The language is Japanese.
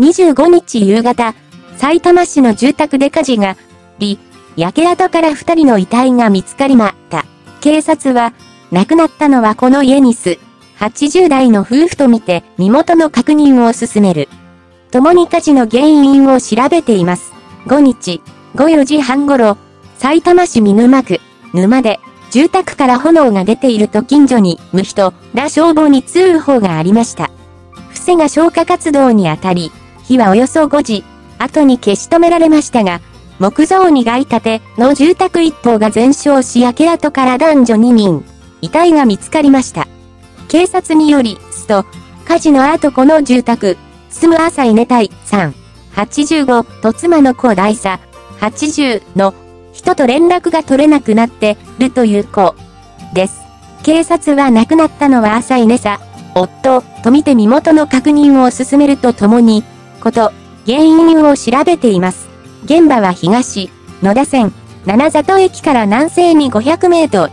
25日夕方、埼玉市の住宅で火事が、り、焼け跡から二人の遺体が見つかりました。警察は、亡くなったのはこの家に住む、80代の夫婦とみて身元の確認を進める。共に火事の原因を調べています。5日、午4時半頃、埼玉市見沼区、沼で、住宅から炎が出ていると近所に、無人ら消防に通報がありました。伏せが消火活動にあたり、火はおよそ5時、後に消し止められましたが、木造2階建ての住宅一棟が全焼し焼け跡から男女2人、遺体が見つかりました。警察により、すと、火事の後この住宅、住む朝稲隊3、85と妻の子大佐、80の人と連絡が取れなくなってるという子です。警察は亡くなったのは朝稲さ、夫、と見て身元の確認を進めるとともに、こと、原因を調べています。現場は東、野田線、七里駅から南西に500メートル、